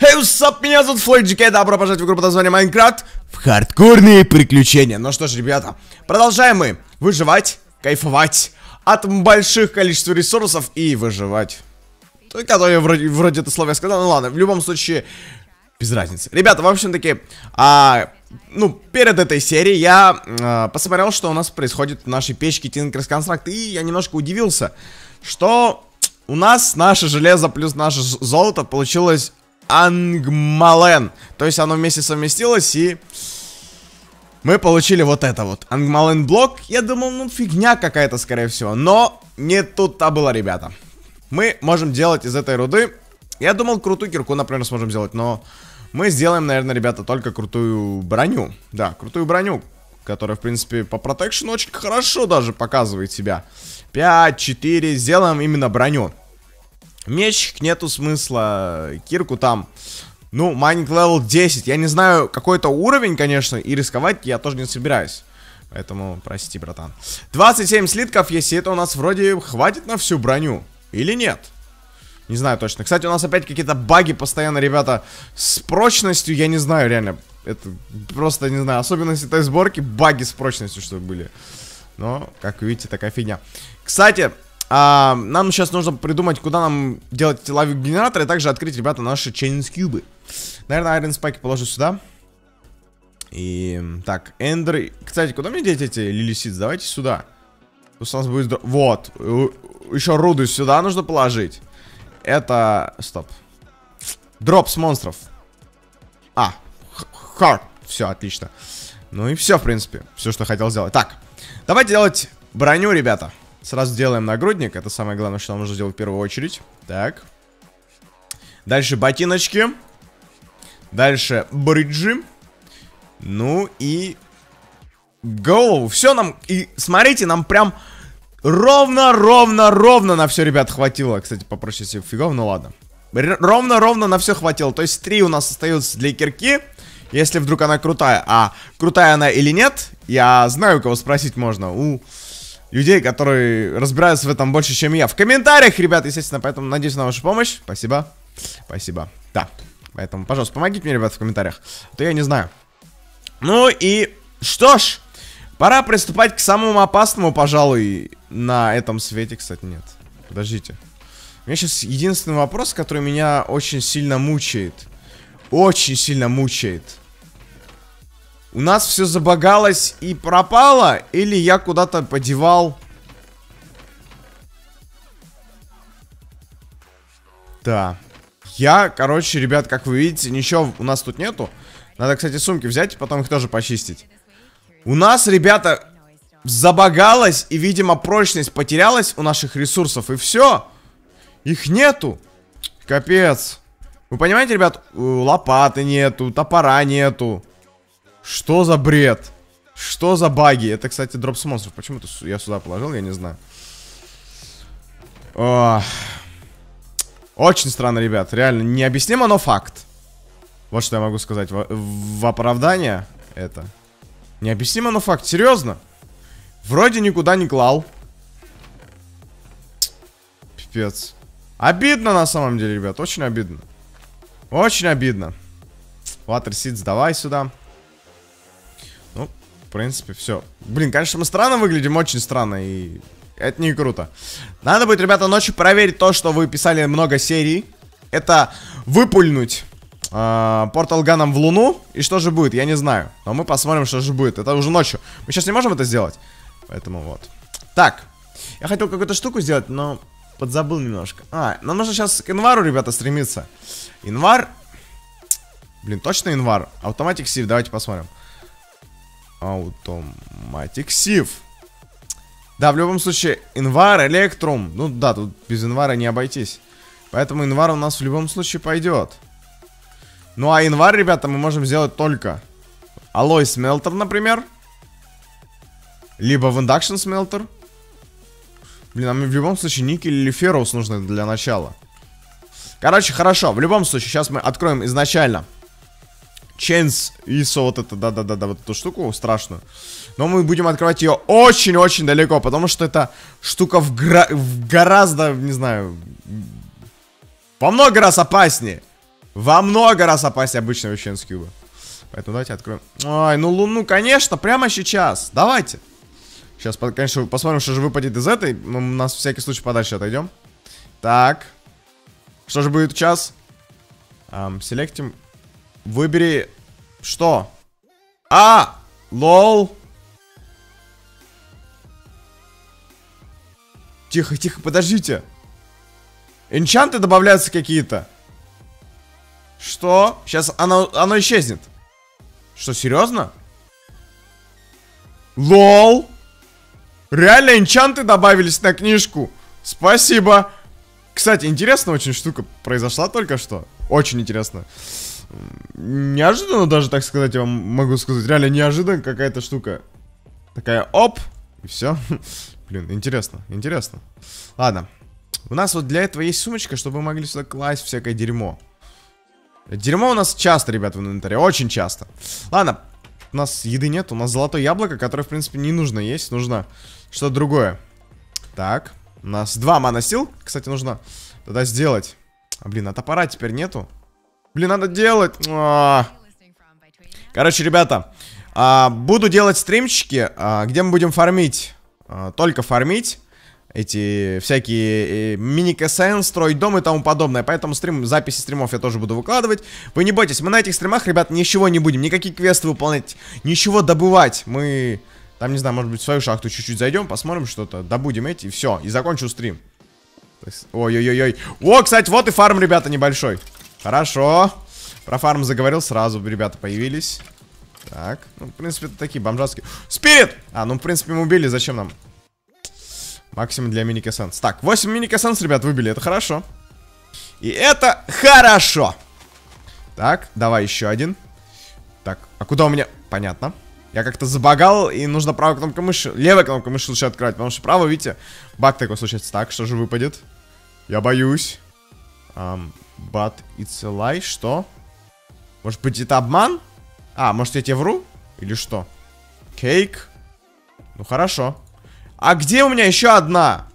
Hey, what's up? Меня зовут FloydGK, добро пожаловать в игру под названием Майнкрафт в хардкорные приключения. Ну что ж, ребята, продолжаем мы выживать, кайфовать от больших количеств ресурсов и выживать. Которые вроде, вроде это слово я сказал, ну ладно, в любом случае, без разницы. Ребята, в общем-таки, а, ну, перед этой серией я а, посмотрел, что у нас происходит в нашей печке Tinker's Construct, и я немножко удивился, что у нас наше железо плюс наше золото получилось Ангмален. То есть оно вместе совместилось и... Мы получили вот это вот. Ангмален блок. Я думал, ну фигня какая-то, скорее всего. Но не тут-то было, ребята. Мы можем делать из этой руды... Я думал, крутую кирку, например, сможем сделать, но... Мы сделаем, наверное, ребята, только крутую броню. Да, крутую броню, которая, в принципе, по протекшену очень хорошо даже показывает себя. 5, 4, сделаем именно броню. Меч нету смысла. Кирку там. Ну, mining level 10. Я не знаю, какой-то уровень, конечно, и рисковать я тоже не собираюсь. Поэтому, прости, братан. 27 слитков, если это у нас вроде хватит на всю броню. Или нет? Не знаю точно. Кстати, у нас опять какие-то баги постоянно, ребята, с прочностью. Я не знаю, реально. Это просто, не знаю, особенность этой сборки. Баги с прочностью, что были. Но, как видите, такая фигня. Кстати, а, нам сейчас нужно придумать, куда нам делать эти лавик генераторы, и также открыть, ребята, наши кубы. Наверное, Iron Spike положу сюда. И так, Эндер. Кстати, куда мне деть эти Лили Сидс? Давайте сюда. Тут у нас будет... Вот. Еще руды сюда нужно положить. Это... Стоп. Дроп с монстров. А. Хард. Все, отлично. Ну и все, в принципе. Все, что хотел сделать. Так. Давайте делать броню, ребята. Сразу делаем нагрудник. Это самое главное, что нам нужно сделать в первую очередь. Так. Дальше ботиночки. Дальше бриджи. Ну и голову. Все нам... И смотрите, нам прям ровно, ровно, ровно на все, ребят, хватило. Кстати, попроще себе фигов, ну ладно. Ровно, ровно на все хватило. То есть три у нас остаются для кирки. Если вдруг она крутая. А крутая она или нет, я знаю, у кого спросить можно. У людей, которые разбираются в этом больше, чем я. В комментариях, ребят, естественно, поэтому надеюсь на вашу помощь. Спасибо. Спасибо. Да. Поэтому, пожалуйста, помогите мне, ребят, в комментариях. А то я не знаю. Ну и что ж, пора приступать к самому опасному, пожалуй, на этом свете. Кстати, нет. Подождите. У меня сейчас единственный вопрос, который меня очень сильно мучает. Очень сильно мучает. У нас все забагалось и пропало? Или я куда-то подевал? Да. Я, короче, ребят, как вы видите, ничего у нас тут нету. Надо, кстати, сумки взять и потом их тоже почистить. У нас, ребята, забагалось и, видимо, прочность потерялась у наших ресурсов. И все. Их нету. Капец. Вы понимаете, ребят, лопаты нету, топора нету. Что за бред? Что за баги? Это, кстати, дроп с монстров. Почему я сюда положил, я не знаю. Ох. Очень странно, ребят. Реально, необъяснимо, но факт. Вот что я могу сказать в, в оправдание это. Необъяснимо, но факт. Серьезно. Вроде никуда не клал. Пипец. Обидно на самом деле, ребят. Очень обидно. Очень обидно. Water Seeds, давай сюда. В принципе, все. Блин, конечно, мы странно выглядим, очень странно, и это не круто. Надо будет, ребята, ночью проверить то, что вы писали много серий. Это выпульнуть э, портал ганом в Луну. И что же будет, я не знаю. Но мы посмотрим, что же будет. Это уже ночью. Мы сейчас не можем это сделать. Поэтому вот. Так. Я хотел какую-то штуку сделать, но подзабыл немножко. А, нам нужно сейчас к инвару, ребята, стремиться. Инвар... Блин, точно инвар? Автоматик сив, давайте посмотрим. Automatic Sieve. Да, в любом случае, инвар, электрум. Ну да, тут без инвара не обойтись. Поэтому инвар у нас в любом случае пойдет. Ну а инвар, ребята, мы можем сделать только алой смелтер, например. Либо в индукшн смелтер. Блин, нам в любом случае никель или феррус нужно для начала. Короче, хорошо. В любом случае, сейчас мы откроем изначально Chains ISO, вот это, да-да-да, вот эту штуку страшную. Но мы будем открывать ее очень-очень далеко, потому что это штука в, в гораздо, не знаю, во много раз опаснее. Во много раз опаснее обычного Chance Cube. Поэтому давайте откроем. Ой, ну луну, конечно, прямо сейчас. Давайте. Сейчас, конечно, посмотрим, что же выпадет из этой. Но у нас всякий случай подальше отойдем. Так. Что же будет сейчас? Um, селектим. Выбери... Что? А! Лол. Тихо, тихо, подождите. Энчанты добавляются какие-то. Что? Сейчас оно, оно исчезнет. Что, серьезно? Лол. Реально энчанты добавились на книжку. Спасибо. Кстати, интересная очень штука произошла только что. Очень интересно. Неожиданно даже, так сказать, я вам могу сказать. Реально неожиданно какая-то штука. Такая, оп, и все. Блин, интересно, интересно. Ладно. У нас вот для этого есть сумочка, чтобы мы могли сюда класть всякое дерьмо. Дерьмо у нас часто, ребят, в инвентаре. Очень часто. Ладно. У нас еды нет. У нас золотое яблоко, которое, в принципе, не нужно есть. Нужно что-то другое. Так. У нас два моносил. Кстати, нужно тогда сделать. А, блин, а топора теперь нету. Блин, надо делать. А. Короче, ребята. А, буду делать стримчики, а, где мы будем фармить только фармить эти всякие э, мини-КСН, строить дом и тому подобное. Поэтому стрим, записи стримов я тоже буду выкладывать. Вы не бойтесь, мы на этих стримах, ребят, ничего не будем, никакие квесты выполнять, ничего добывать. Мы, там, не знаю, может быть, в свою шахту чуть-чуть зайдем, посмотрим что-то, добудем эти, и все, и закончу стрим. Ой-ой-ой-ой. О, кстати, вот и фарм, ребята, небольшой. Хорошо. Про фарм заговорил, сразу ребята появились. Так, ну, в принципе, это такие бомжатские. Спирит! А, ну, в принципе, мы убили, зачем нам? Максимум для мини-кассенс. Так, 8 мини-кассенс, ребят, выбили, это хорошо. И это хорошо. Так, давай еще один. Так, а куда у меня? Понятно. Я как-то забагал, и нужно правой кнопкой мыши, левой кнопкой мыши лучше открывать, потому что право, видите, баг такой случается. Так, что же выпадет? Я боюсь. Um, but it's a lie, что? Может быть, это обман? А, может я тебе вру? Или что? Кейк. Ну хорошо. А где у меня еще одна?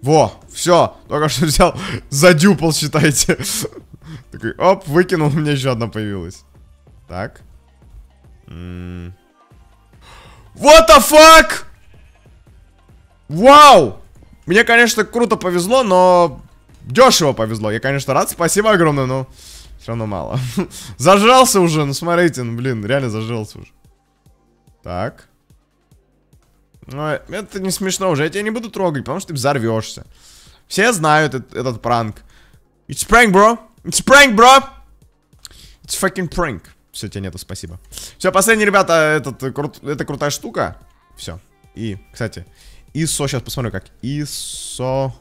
Во, все. Только что взял, задюпал, считайте. Такой, оп, выкинул, у меня еще одна появилась. Так. What the fuck? Вау! Мне, конечно, круто повезло, но дешево повезло. Я, конечно, рад, спасибо огромное, но... Все равно мало. зажрался уже, ну смотрите, ну блин, реально зажрался уже. Так. Ну, это не смешно уже, я тебя не буду трогать, потому что ты взорвешься. Все знают этот, этот пранк. It's prank, bro. It's prank, bro. It's fucking prank. Все, тебя нету, спасибо. Все, последний, ребята, этот, э, крут, это крутая штука. Все. И, кстати, ISO, сейчас посмотрю, как. ISO...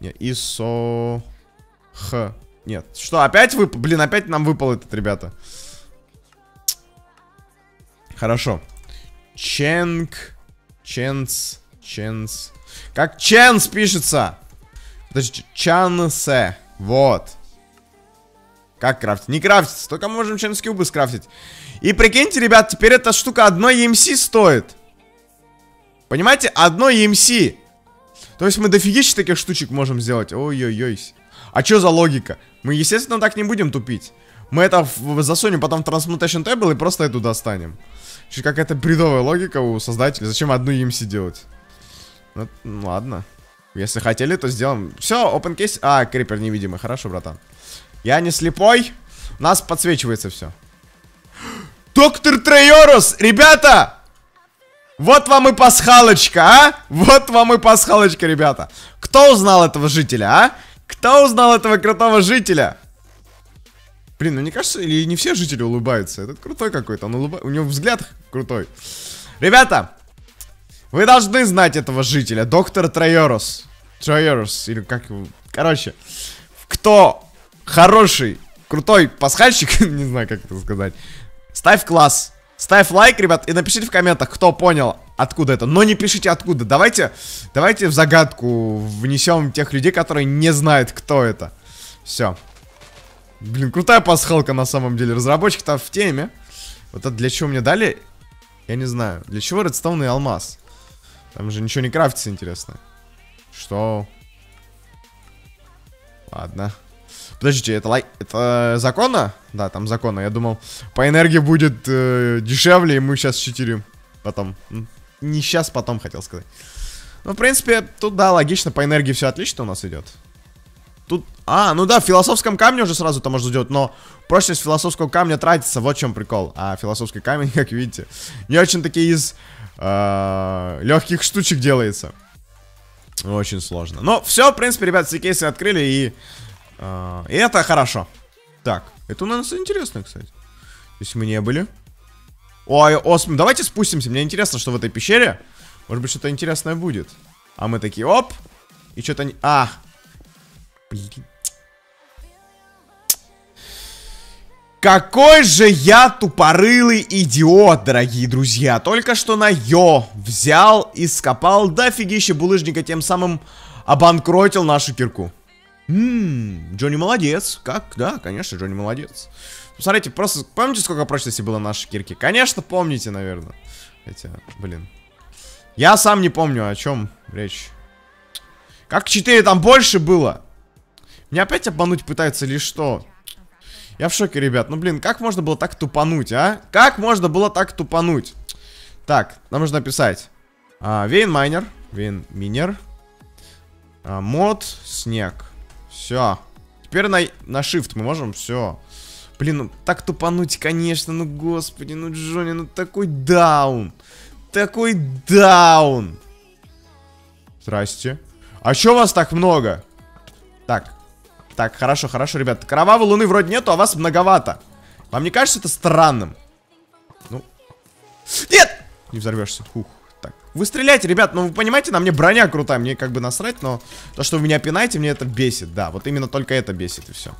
Не, ISO... Х. Нет. Что, опять выпал? Блин, опять нам выпал этот, ребята. Хорошо. Ченг. Ченс. Ченс. Как Ченс пишется? Подожди, Чансе. Вот. Как крафтить? Не крафтится, только можем Ченс кубы скрафтить. И прикиньте, ребят, теперь эта штука одной EMC стоит. Понимаете? Одной EMC. То есть мы дофигища таких штучек можем сделать. Ой-ой-ой. А что за логика? Мы, естественно, так не будем тупить. Мы это засунем потом в Transmutation Table и просто эту достанем. Какая-то бредовая логика у создателя. Зачем одну EMC делать? Ну, ладно. Если хотели, то сделаем. Все, open case. А, крипер невидимый. Хорошо, братан. Я не слепой. У нас подсвечивается все. Доктор Трейорус! Ребята! Вот вам и пасхалочка, а? Вот вам и пасхалочка, ребята. Кто узнал этого жителя, а? Кто узнал этого крутого жителя? Блин, ну не кажется, или не все жители улыбаются? Этот крутой какой-то, он улыбается. У него взгляд крутой. Ребята, вы должны знать этого жителя, доктор Трайорос. Трайорос, или как его... Короче, кто хороший, крутой пасхальщик, не знаю, как это сказать, ставь класс. Ставь лайк, ребят, и напишите в комментах, кто понял, откуда это. Но не пишите откуда. Давайте, давайте в загадку внесем тех людей, которые не знают, кто это. Все. Блин, крутая пасхалка на самом деле. Разработчик-то в теме. Вот это для чего мне дали? Я не знаю. Для чего редстоун алмаз? Там же ничего не крафтится, интересно. Что? Ладно. Подождите, это, лай... это законно? Да, там законно. Я думал, по энергии будет э, дешевле, и мы сейчас читерим. Потом. Не сейчас, потом хотел сказать. Ну, в принципе, тут, да, логично, по энергии все отлично у нас идет. Тут, а, ну да, в философском камне уже сразу это можно сделать, но прочность философского камня тратится, вот в чем прикол. А философский камень, как видите, не очень таки из э, легких штучек делается. Очень сложно. Но все, в принципе, ребят, все кейсы открыли, и, и это хорошо. Так, это у нас интересно, кстати. Здесь мы не были. Ой, осм, давайте спустимся. Мне интересно, что в этой пещере. Может быть, что-то интересное будет. А мы такие, оп. И что-то... А, Блин. Какой же я тупорылый идиот, дорогие друзья. Только что на Йо взял и скопал дофигища булыжника, тем самым обанкротил нашу кирку. Ммм, Джонни молодец. Как? Да, конечно, Джонни молодец. Посмотрите, просто помните, сколько прочности было нашей кирки? Конечно, помните, наверное. Хотя, блин. Я сам не помню, о чем речь. Как 4 там больше было? Меня опять обмануть пытаются или что? Я в шоке, ребят. Ну, блин, как можно было так тупануть, а? Как можно было так тупануть? Так, нам нужно написать. А, Вейн Майнер. Вейн Минер. А, мод Снег. Все. Теперь на, на Shift мы можем. Все. Блин, ну так тупануть, конечно. Ну, господи, ну, Джонни, ну такой даун. Такой даун. Здрасте. А чё вас так много? Так, так, хорошо, хорошо, ребят. Кровавой луны вроде нету, а вас многовато. Вам не кажется это странным? Ну. Нет! Не взорвешься. Ух. Вы стреляйте, ребят, ну вы понимаете, на мне броня крутая, мне как бы насрать, но то, что вы меня пинаете, мне это бесит. Да, вот именно только это бесит и все.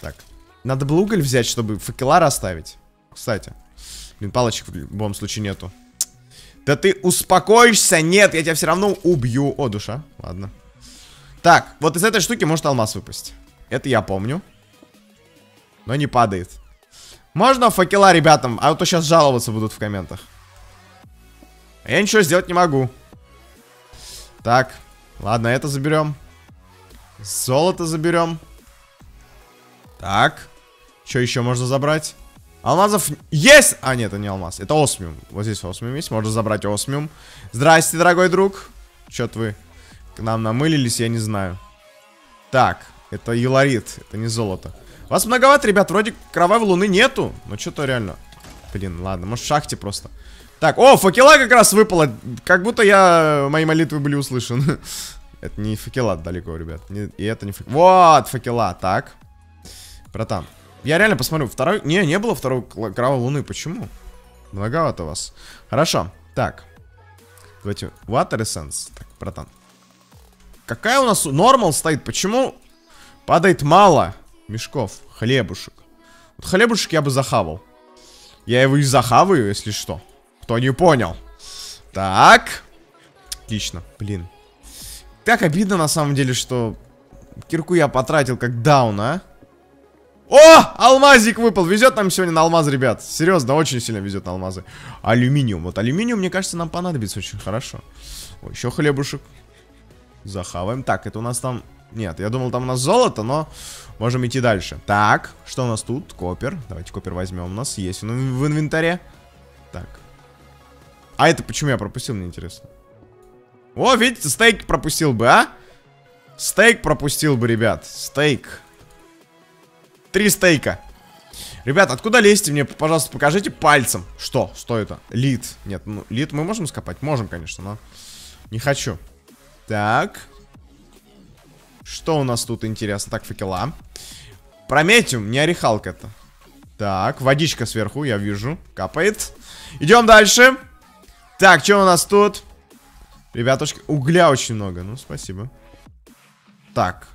Так. Надо было уголь взять, чтобы факела расставить. Кстати. Блин, палочек в любом случае нету. Да ты успокоишься? Нет, я тебя все равно убью. О, душа. Ладно. Так, вот из этой штуки может алмаз выпасть. Это я помню. Но не падает. Можно факела ребятам, а то сейчас жаловаться будут в комментах. Я ничего сделать не могу. Так, ладно, это заберем. Золото заберем. Так. Что еще можно забрать? Алмазов есть! А, нет, это не алмаз. Это осмиум. Вот здесь осмиум есть. Можно забрать осмиум. Здрасте, дорогой друг. Чё-то вы к нам намылились, я не знаю. Так. Это еларит, это не золото. Вас многовато, ребят, вроде кровавой луны нету. Но что-то реально... Блин, ладно, может в шахте просто. Так, о, факела как раз выпало. Как будто я... Мои молитвы были услышаны. Это не факела далеко, ребят. Не, и это не факела. Вот, факела, так. Братан, я реально посмотрю. Второй... Не, не было второй кровавой луны. Почему? Многовато вас. Хорошо, так. Давайте, water essence. Так, братан. Какая у нас нормал стоит? Почему Падает мало мешков, хлебушек. Вот хлебушек я бы захавал. Я его и захаваю, если что. Кто не понял. Так. Отлично, блин. Так обидно на самом деле, что кирку я потратил как даун, а. О! Алмазик выпал. Везет нам сегодня на алмазы, ребят. Серьезно, очень сильно везет на алмазы. Алюминиум. Вот алюминиум, мне кажется, нам понадобится очень хорошо. О, еще хлебушек. Захаваем. Так, это у нас там нет, я думал, там у нас золото, но можем идти дальше. Так, что у нас тут? Копер. Давайте копер возьмем. У нас есть он в инвентаре. Так. А это почему я пропустил, мне интересно. О, видите, стейк пропустил бы, а? Стейк пропустил бы, ребят. Стейк. Три стейка. Ребят, откуда лезете мне? Пожалуйста, покажите пальцем. Что? Что это? Лид. Нет, ну, лид мы можем скопать? Можем, конечно, но не хочу. Так. Что у нас тут интересно? Так, факела. Прометиум, не орехалка это. Так, водичка сверху, я вижу. Капает. Идем дальше. Так, что у нас тут? Ребятушки, угля очень много. Ну, спасибо. Так.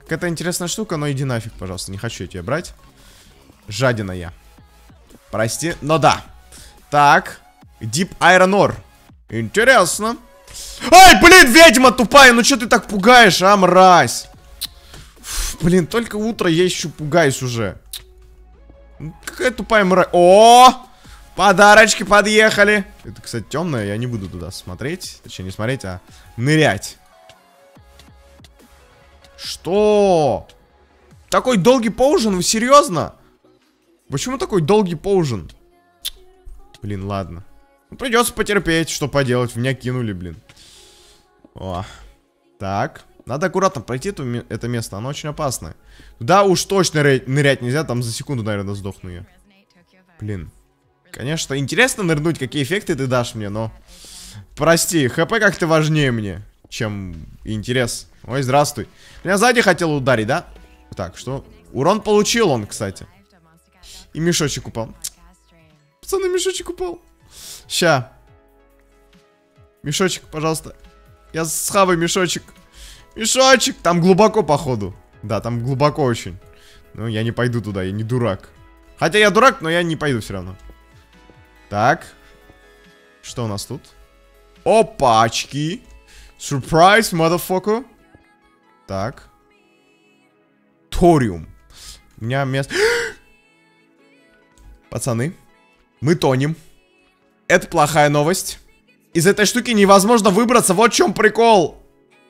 Какая-то интересная штука, но иди нафиг, пожалуйста. Не хочу я тебя брать. Жадина я. Прости, но да. Так. Deep Iron Ore. Интересно. Ай, блин, ведьма тупая, ну что ты так пугаешь, а, мразь? Фу, блин, только утро я еще пугаюсь уже. Какая тупая мразь. О! Подарочки подъехали. Это, кстати, темное, я не буду туда смотреть. Точнее, не смотреть, а нырять. Что? Такой долгий поужин, вы серьезно? Почему такой долгий поужин? Блин, ладно. Ну, придется потерпеть, что поделать. В меня кинули, блин. О. Так. Надо аккуратно пройти это, это место, оно очень опасное. Да уж точно нырять нельзя, там за секунду, наверное, сдохну я. Блин. Конечно, интересно нырнуть, какие эффекты ты дашь мне, но... Прости, хп как-то важнее мне, чем интерес. Ой, здравствуй. Меня сзади хотел ударить, да? Так, что? Урон получил он, кстати. И мешочек упал. Пацаны, мешочек упал. Ща. Мешочек, пожалуйста. Я схаваю мешочек. Мешочек! Там глубоко, походу. Да, там глубоко очень. Ну, я не пойду туда, я не дурак. Хотя я дурак, но я не пойду все равно. Так. Что у нас тут? Опачки. Surprise, motherfucker. Так. Ториум. У меня место... Пацаны, мы тонем. Это плохая новость. Из этой штуки невозможно выбраться, вот в чем прикол.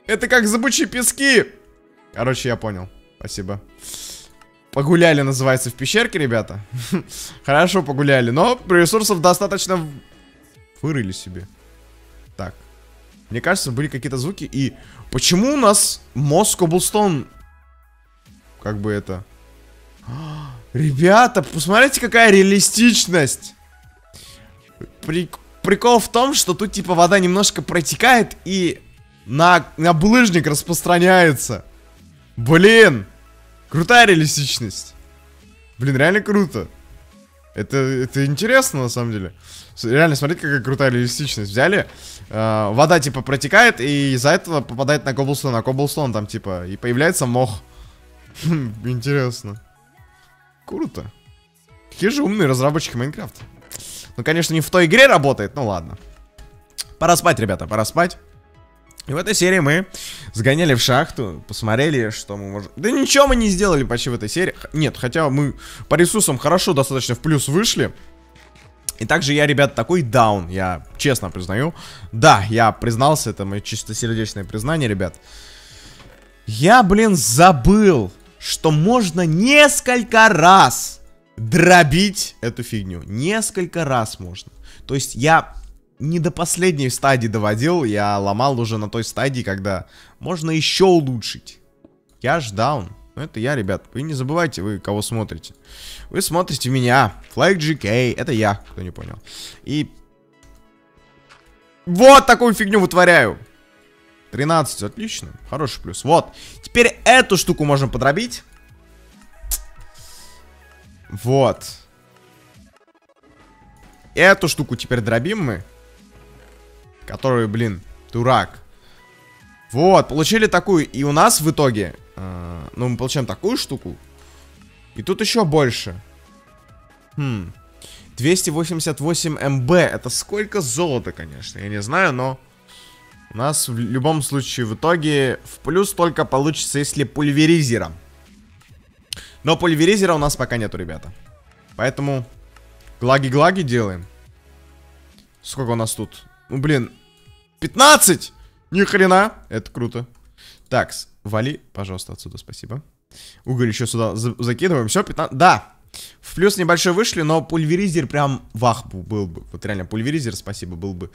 Это как зыбучие пески. Короче, я понял. Спасибо. Погуляли, называется, в пещерке, ребята. Хорошо погуляли, но ресурсов достаточно вырыли себе. Так. Мне кажется, были какие-то звуки. И почему у нас мост Коблстон? Как бы это... Ребята, посмотрите, какая реалистичность. При... Прикол в том, что тут типа вода немножко протекает и на, на булыжник распространяется. Блин! Крутая реалистичность. Блин, реально круто. Это, это интересно, на самом деле. Реально, смотрите, какая крутая реалистичность. Взяли, э, вода, типа, протекает, и из-за этого попадает на коблстон. А коблстон там, типа, и появляется мох. Интересно. Круто. Какие же умные разработчики Майнкрафта. Ну, конечно, не в той игре работает, ну ладно. Пора спать, ребята, пора спать. И в этой серии мы сгоняли в шахту, посмотрели, что мы можем... Да ничего мы не сделали почти в этой серии. Нет, хотя мы по ресурсам хорошо достаточно в плюс вышли. И также я, ребят, такой даун, я честно признаю. Да, я признался, это мое чистосердечное признание, ребят. Я, блин, забыл, что можно несколько раз дробить эту фигню. Несколько раз можно. То есть я не до последней стадии доводил, я ломал уже на той стадии, когда можно еще улучшить. Я ж даун. Ну, это я, ребят. Вы не забывайте, вы кого смотрите. Вы смотрите меня. Flag GK. Это я, кто не понял. И... Вот такую фигню вытворяю. 13, отлично. Хороший плюс. Вот. Теперь эту штуку можем подробить. Вот. Эту штуку теперь дробим мы который, блин, дурак. Вот, получили такую. И у нас в итоге, э, ну, мы получаем такую штуку. И тут еще больше. Хм. 288 МБ. Это сколько золота, конечно. Я не знаю, но... У нас в любом случае в итоге в плюс только получится, если пульверизером. Но пульверизера у нас пока нету, ребята. Поэтому глаги-глаги делаем. Сколько у нас тут? Ну, блин, 15! Ни хрена! Это круто. Так, вали, пожалуйста, отсюда, спасибо. Уголь еще сюда за закидываем. Все, 15... Да! В плюс небольшой вышли, но пульверизер прям вах был бы. Вот реально, пульверизер, спасибо, был бы.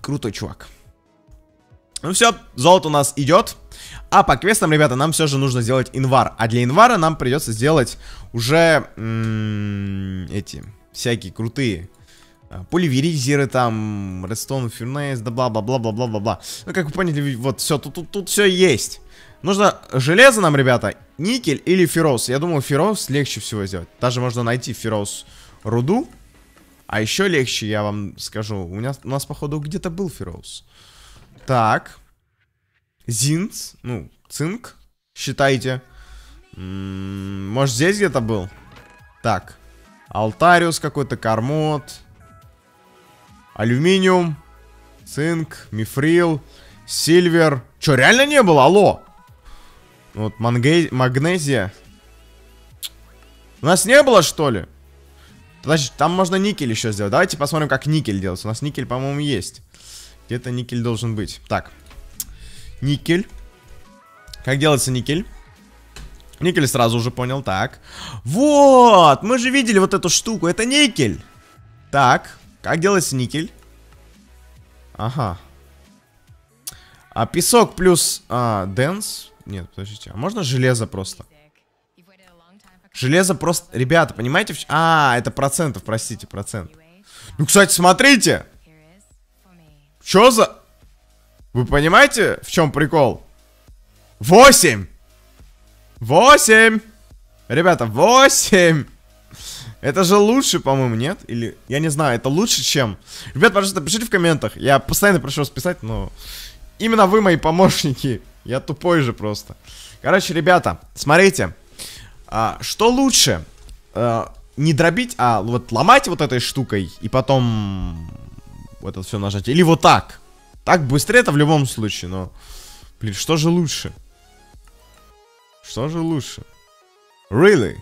Крутой чувак. Ну все, золото у нас идет. А по квестам, ребята, нам все же нужно сделать инвар. А для инвара нам придется сделать уже эти всякие крутые а, Поливеризеры там, Redstone Furnace, да бла-бла-бла-бла-бла-бла. Ну, как вы поняли, вот все, тут, тут, тут все есть. Нужно железо нам, ребята, никель или феррос. Я думаю, феррос легче всего сделать. Даже можно найти феррос руду. А еще легче, я вам скажу, у, меня, у нас, походу, где-то был феррос. Так. Зинц, ну, цинк, считайте. М -м, может, здесь где-то был? Так. Алтариус какой-то, Кармот. Алюминиум, цинк, мифрил, сильвер. Че, реально не было? Алло! Вот манге... магнезия. У нас не было, что ли? Значит, там можно никель еще сделать. Давайте посмотрим, как никель делается. У нас никель, по-моему, есть. Где-то никель должен быть. Так. Никель. Как делается никель? Никель сразу уже понял, так. Вот, мы же видели вот эту штуку, это никель. Так, как делается никель? Ага. А песок плюс а, дэнс? Нет, подождите, а можно железо просто? Железо просто... Ребята, понимаете? А, это процентов, простите, процент. Ну, кстати, смотрите. Чё за... Вы понимаете, в чем прикол? Восемь! Восемь! Ребята, восемь! Это же лучше, по-моему, нет? Или, я не знаю, это лучше, чем... Ребят, пожалуйста, пишите в комментах. Я постоянно прошу вас писать, но... Именно вы мои помощники. Я тупой же просто. Короче, ребята, смотрите. А, что лучше? А, не дробить, а вот ломать вот этой штукой и потом вот это все нажать. Или вот так. Так быстрее это в любом случае, но... Блин, что же лучше? Что же лучше? Really?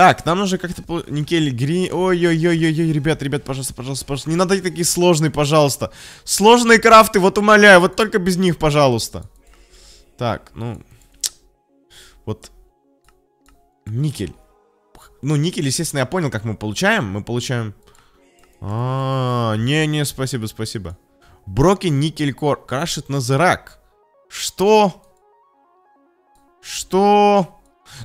Так, нам нужно как-то... Никель Грин... Ой-ой-ой-ой, ребят, ребят, пожалуйста, пожалуйста, пожалуйста. Не надо такие сложные, пожалуйста. Сложные крафты, вот умоляю, вот только без них, пожалуйста. Так, ну... Вот Никель. Ну, никель, естественно, я понял, как мы получаем. Мы получаем... А, не-не, спасибо, спасибо. Броки никель кор. Крашит на зырак. Что? Что?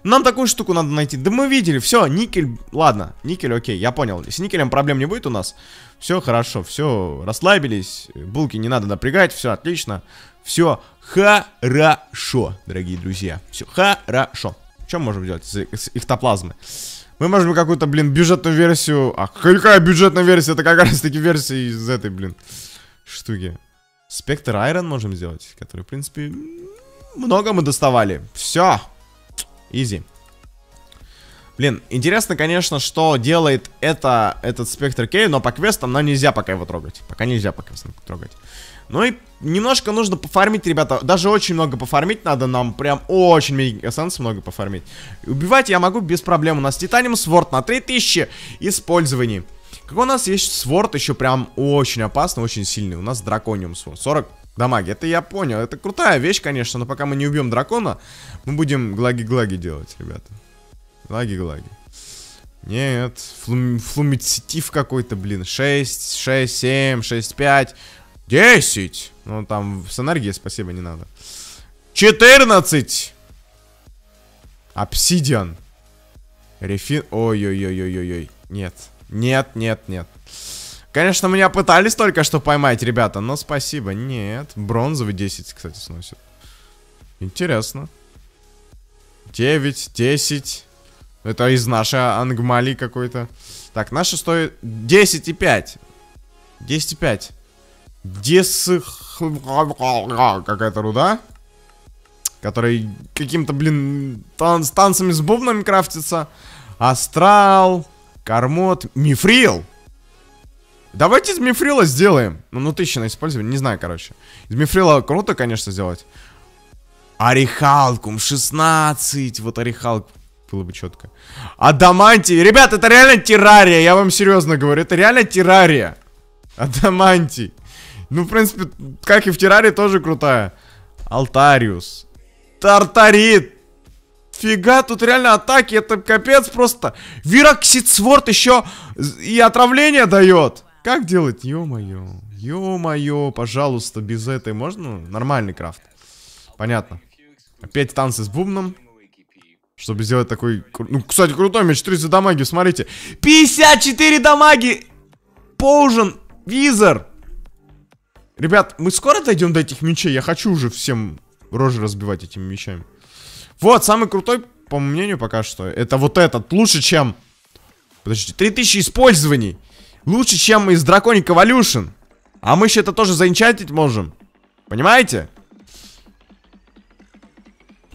Нам такую штуку надо найти. Да мы видели, все, никель, ладно, никель, окей, я понял. С никелем проблем не будет у нас. Все хорошо, все, расслабились, булки не надо напрягать, все отлично. Все хорошо, дорогие друзья. Все хорошо. Что мы можем делать с, ихтоплазмы? Мы можем какую-то, блин, бюджетную версию... А какая бюджетная версия? Это как раз таки версия из этой, блин, штуки. Спектр Айрон можем сделать, который, в принципе, много мы доставали. Все. Изи. Блин, интересно, конечно, что делает это, этот Спектр Кей, но по квестам нам нельзя пока его трогать. Пока нельзя по квестам трогать. Ну и немножко нужно пофармить, ребята. Даже очень много пофармить надо нам. Прям очень эссенс много пофармить. Убивать я могу без проблем. У нас Титаниум Сворд на 3000 использований. Как у нас есть Сворд еще прям очень опасный, очень сильный. У нас Дракониум Сворд. 40 дамаги. Это я понял. Это крутая вещь, конечно. Но пока мы не убьем дракона, мы будем глаги-глаги делать, ребята. Глаги-глаги. Нет, флум, флумитив какой-то, блин. 6, 6, 7, 6, 5. 10. Ну, там с энергией спасибо не надо. 14. Обсидиан. Рефин... Ой-ой-ой-ой-ой. Нет. Нет, нет, нет. Конечно, меня пытались только что поймать, ребята, но спасибо. Нет. Бронзовый 10, кстати, сносит. Интересно. 9, 10. Это из нашей ангмалии какой-то. Так, наша стоит 10 и 5. 10 и 5. Дес... Какая-то руда. Который каким-то, блин, тан танцами с бубнами крафтится. Астрал. Кармот. Мифрил. Давайте из мифрила сделаем. Ну, ну тысяча на использование. Не знаю, короче. Из мифрила круто, конечно, сделать. Орехалкум 16. Вот орехалк было бы четко. Адамантий. Ребят, это реально террария. Я вам серьезно говорю. Это реально террария. Адамантий. Ну, в принципе, как и в терраре, тоже крутая. Алтариус. Тартарит. Фига, тут реально атаки, это капец просто. Вироксидсворд еще и отравление дает. Как делать? Ё-моё. Ё-моё, пожалуйста, без этой можно? Нормальный крафт. Понятно. Опять танцы с бубном. Чтобы сделать такой... Ну, кстати, крутой меч, 30 дамаги, смотрите. 54 дамаги! Поужин, визор. Ребят, мы скоро дойдем до этих мечей? Я хочу уже всем рожи разбивать этими мечами. Вот, самый крутой, по моему мнению, пока что. Это вот этот. Лучше, чем... Подождите, 3000 использований. Лучше, чем из Драконик Evolution. А мы еще это тоже заинчатить можем. Понимаете?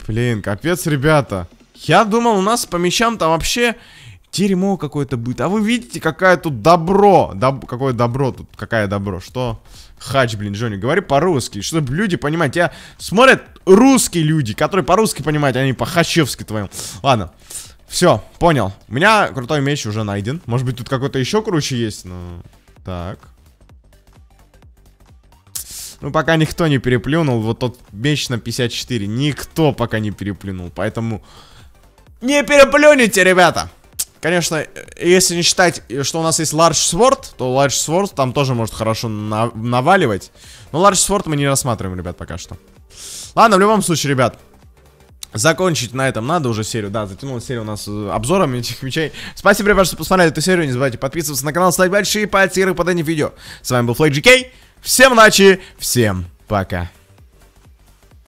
Блин, капец, ребята. Я думал, у нас по мечам там вообще дерьмо какое-то будет. А вы видите, какая тут добро. Доб... Какое добро тут? Какая добро? Что? Хач, блин, Джонни, говори по-русски, чтобы люди понимают. Тебя смотрят русские люди, которые по-русски понимают, а не по-хачевски твоему. Ладно, все, понял. У меня крутой меч уже найден. Может быть, тут какой-то еще круче есть, но... Так. Ну, пока никто не переплюнул. Вот тот меч на 54. Никто пока не переплюнул. Поэтому не переплюните, ребята. Конечно, если не считать, что у нас есть Large Sword, то Large Sword там тоже может хорошо на наваливать. Но Large Sword мы не рассматриваем, ребят, пока что. Ладно, в любом случае, ребят, закончить на этом надо уже серию. Да, затянула серию у нас э, обзорами этих мечей. Спасибо, ребят, что посмотрели эту серию. Не забывайте подписываться на канал, ставить большие пальцы вверх под этим видео. С вами был FlagGK. Всем удачи, всем пока.